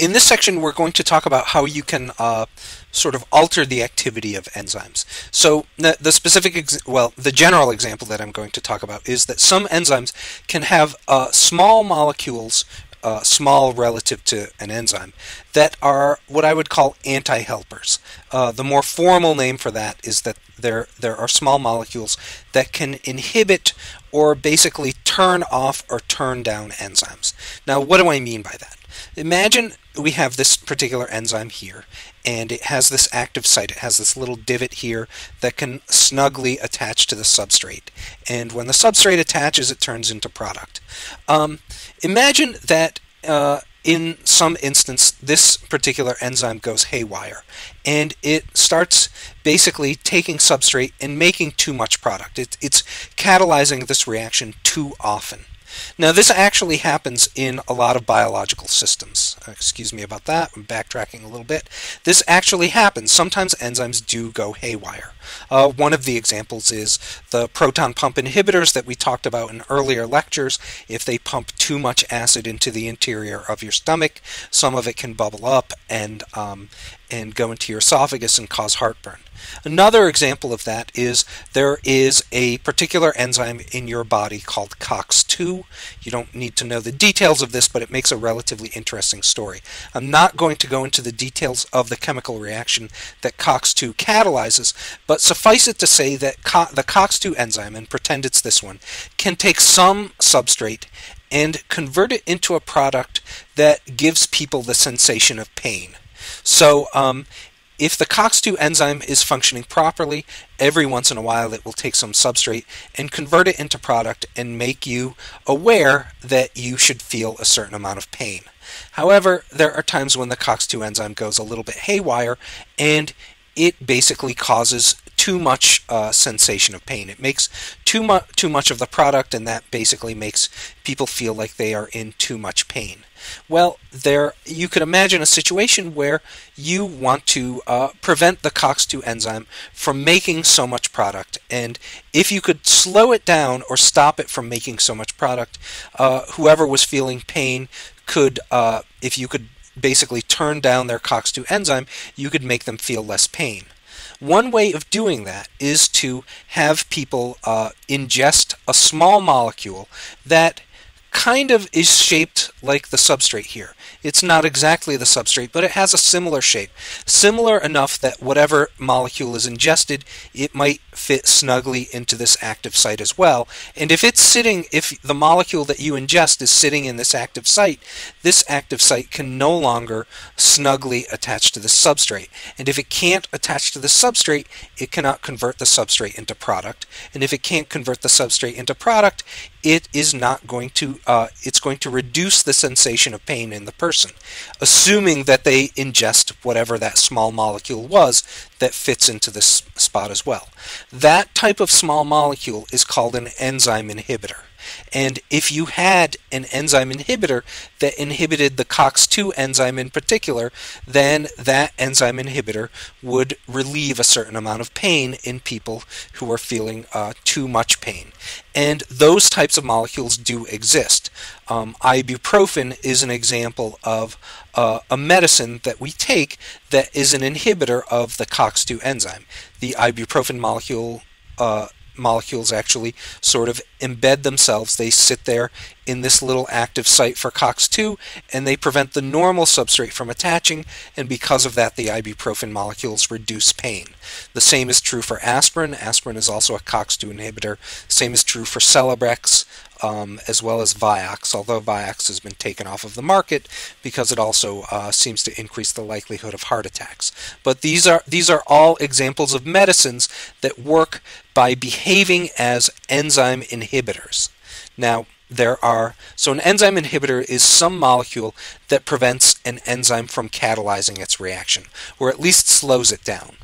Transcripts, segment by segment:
in this section, we're going to talk about how you can uh, sort of alter the activity of enzymes. So the, the specific, well, the general example that I'm going to talk about is that some enzymes can have uh, small molecules uh, small relative to an enzyme, that are what I would call anti-helpers. Uh, the more formal name for that is that there there are small molecules that can inhibit or basically turn off or turn down enzymes. Now, what do I mean by that? Imagine we have this particular enzyme here, and it has this active site. It has this little divot here that can snugly attach to the substrate. And when the substrate attaches, it turns into product. Um, imagine that uh, in some instance, this particular enzyme goes haywire and it starts basically taking substrate and making too much product. It, it's catalyzing this reaction too often. Now, this actually happens in a lot of biological systems. Uh, excuse me about that. I'm backtracking a little bit. This actually happens. Sometimes enzymes do go haywire. Uh, one of the examples is the proton pump inhibitors that we talked about in earlier lectures. If they pump too much acid into the interior of your stomach, some of it can bubble up and um, and go into your esophagus and cause heartburn. Another example of that is there is a particular enzyme in your body called COX2. You don't need to know the details of this, but it makes a relatively interesting story. I'm not going to go into the details of the chemical reaction that COX2 catalyzes, but suffice it to say that co- the COX2 enzyme, and pretend it's this one, can take some substrate and convert it into a product that gives people the sensation of pain. So, um, if the COX2 enzyme is functioning properly, every once in a while it will take some substrate and convert it into product and make you aware that you should feel a certain amount of pain. However, there are times when the COX2 enzyme goes a little bit haywire and it basically causes too much uh, sensation of pain. It makes too much too much of the product, and that basically makes people feel like they are in too much pain. Well, there you could imagine a situation where you want to uh, prevent the COX2 enzyme from making so much product, and if you could slow it down or stop it from making so much product, uh, whoever was feeling pain could, uh, if you could basically turn down their COX2 enzyme, you could make them feel less pain. One way of doing that is to have people uh, ingest a small molecule that kind of is shaped like the substrate here. It's not exactly the substrate, but it has a similar shape. Similar enough that whatever molecule is ingested, it might fit snugly into this active site as well. And if it's sitting, if the molecule that you ingest is sitting in this active site, this active site can no longer snugly attach to the substrate. And if it can't attach to the substrate, it cannot convert the substrate into product. And if it can't convert the substrate into product, it is not going to uh, it's going to reduce the sensation of pain in the person. Assuming that they ingest whatever that small molecule was that fits into this spot as well that type of small molecule is called an enzyme inhibitor and if you had an enzyme inhibitor that inhibited the COX2 enzyme in particular, then that enzyme inhibitor would relieve a certain amount of pain in people who are feeling uh, too much pain. And those types of molecules do exist. Um, ibuprofen is an example of uh, a medicine that we take that is an inhibitor of the COX2 enzyme. The ibuprofen molecule uh, molecules actually sort of embed themselves. They sit there in this little active site for COX2 and they prevent the normal substrate from attaching, and because of that, the ibuprofen molecules reduce pain. The same is true for aspirin. Aspirin is also a COX2 inhibitor. Same is true for Celebrex um, as well as Vioxx, although Vioxx has been taken off of the market because it also uh, seems to increase the likelihood of heart attacks. But these are these are all examples of medicines that work by behaving as enzyme inhibitors. Now, there are so an enzyme inhibitor is some molecule that prevents an enzyme from catalyzing its reaction or at least slows it down.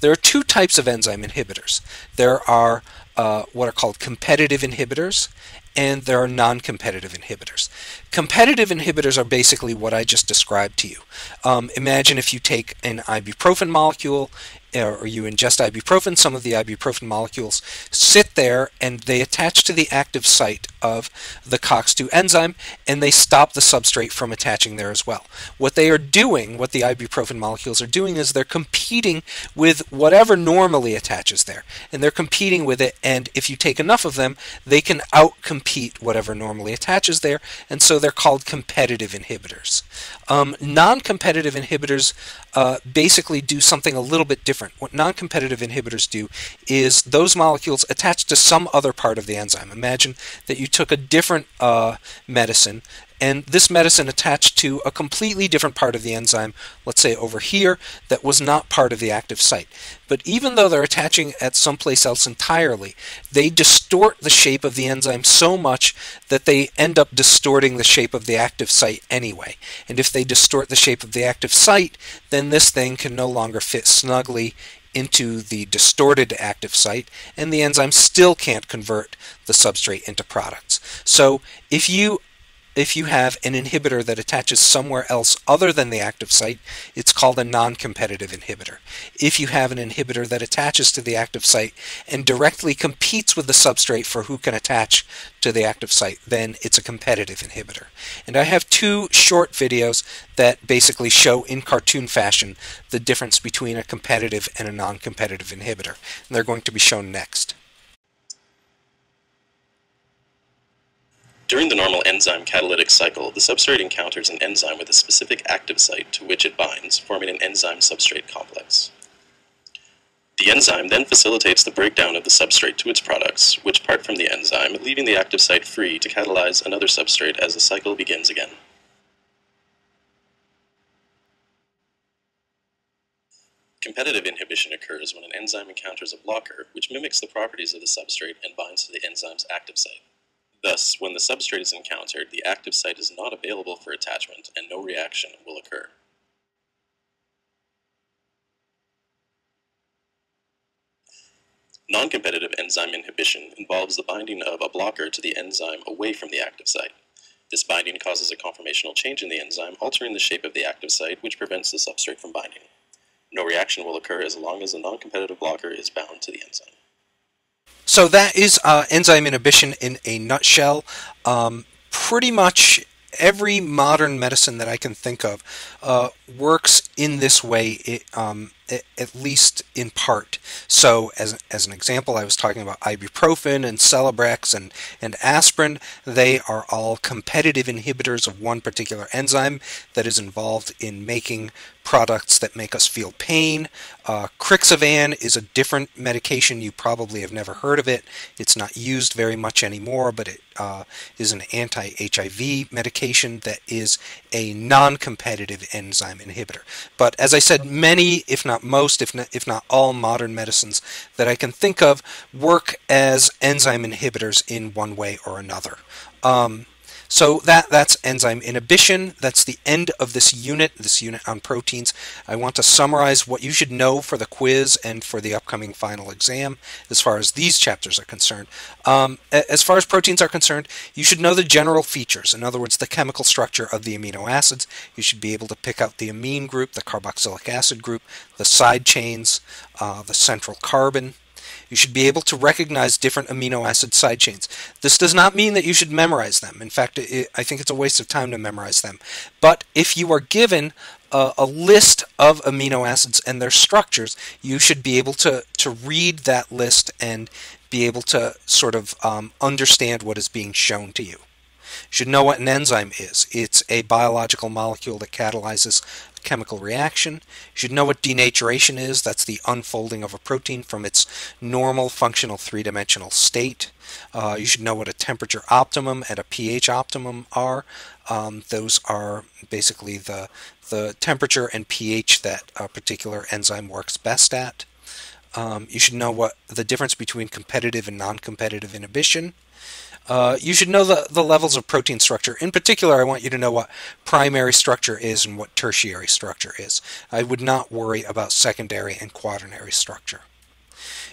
There are two types of enzyme inhibitors. There are uh, what are called competitive inhibitors and there are non competitive inhibitors. Competitive inhibitors are basically what I just described to you. Um, imagine if you take an ibuprofen molecule or you ingest ibuprofen, some of the ibuprofen molecules sit there and they attach to the active site of the COX2 enzyme and they stop the substrate from attaching there as well. What they are doing, what the ibuprofen molecules are doing, is they're competing with whatever normally attaches there. And they're competing with it, and if you take enough of them, they can outcompete whatever normally attaches there, and so they're called competitive inhibitors. Um, non competitive inhibitors uh, basically do something a little bit different. What non competitive inhibitors do is those molecules attach to some other part of the enzyme. Imagine that you took a different uh, medicine and this medicine attached to a completely different part of the enzyme, let's say over here, that was not part of the active site. But even though they're attaching at someplace else entirely, they distort the shape of the enzyme so much that they end up distorting the shape of the active site anyway. And if they distort the shape of the active site, then this thing can no longer fit snugly into the distorted active site, and the enzyme still can't convert the substrate into products. So if you if you have an inhibitor that attaches somewhere else other than the active site, it's called a non-competitive inhibitor. If you have an inhibitor that attaches to the active site and directly competes with the substrate for who can attach to the active site, then it's a competitive inhibitor. And I have two short videos that basically show in cartoon fashion the difference between a competitive and a non-competitive inhibitor. And they're going to be shown next. During the normal enzyme catalytic cycle, the substrate encounters an enzyme with a specific active site to which it binds, forming an enzyme-substrate complex. The enzyme then facilitates the breakdown of the substrate to its products, which part from the enzyme, leaving the active site free to catalyze another substrate as the cycle begins again. Competitive inhibition occurs when an enzyme encounters a blocker, which mimics the properties of the substrate and binds to the enzyme's active site. Thus, when the substrate is encountered, the active site is not available for attachment and no reaction will occur. Non-competitive enzyme inhibition involves the binding of a blocker to the enzyme away from the active site. This binding causes a conformational change in the enzyme, altering the shape of the active site, which prevents the substrate from binding. No reaction will occur as long as the non-competitive blocker is bound to the enzyme. So that is uh, enzyme inhibition in a nutshell. Um, pretty much every modern medicine that I can think of uh, works in this way, it, um, at least in part. So, as, as an example, I was talking about ibuprofen and Celebrex and, and aspirin. They are all competitive inhibitors of one particular enzyme that is involved in making products that make us feel pain. Uh, Crixivan is a different medication. You probably have never heard of it. It's not used very much anymore, but it uh, is an anti HIV medication that is a non competitive enzyme inhibitor. But as I said, many, if not most, if not, if not all modern medicines that I can think of work as enzyme inhibitors in one way or another. Um, so that that's enzyme inhibition. That's the end of this unit, this unit on proteins. I want to summarize what you should know for the quiz and for the upcoming final exam as far as these chapters are concerned. Um, as far as proteins are concerned, you should know the general features. In other words, the chemical structure of the amino acids. You should be able to pick out the amine group, the carboxylic acid group, the side chains, uh, the central carbon. You should be able to recognize different amino acid side chains. This does not mean that you should memorize them. In fact, it, I think it's a waste of time to memorize them. But if you are given a, a, list of amino acids and their structures, you should be able to, to read that list and be able to sort of um, understand what is being shown to you. You should know what an enzyme is. It's a biological molecule that catalyzes chemical reaction. You should know what denaturation is. That's the unfolding of a protein from its normal functional three-dimensional state. Uh, you should know what a temperature optimum and a pH optimum are. Um, those are basically the, the temperature and pH that a particular enzyme works best at. Um, you should know what the difference between competitive and non-competitive inhibition. Uh, you should know the, the levels of protein structure. In particular, I want you to know what primary structure is and what tertiary structure is. I would not worry about secondary and quaternary structure.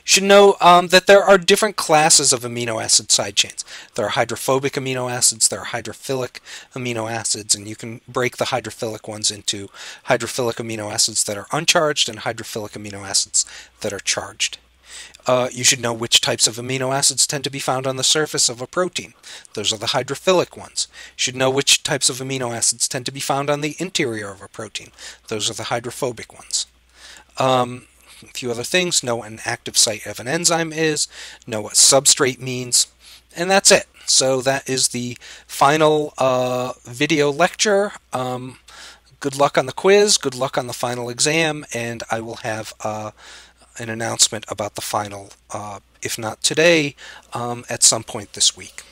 You should know um, that there are different classes of amino acid side chains. There are hydrophobic amino acids, there are hydrophilic amino acids, and you can break the hydrophilic ones into hydrophilic amino acids that are uncharged and hydrophilic amino acids that are charged. Uh, you should know which types of amino acids tend to be found on the surface of a protein. Those are the hydrophilic ones. You should know which types of amino acids tend to be found on the interior of a protein. Those are the hydrophobic ones. Um, a few other things, know what an active site of an enzyme is, know what substrate means, and that's it. So that is the final uh, video lecture. Um, good luck on the quiz, good luck on the final exam, and I will have uh, an announcement about the final, uh, if not today, um, at some point this week.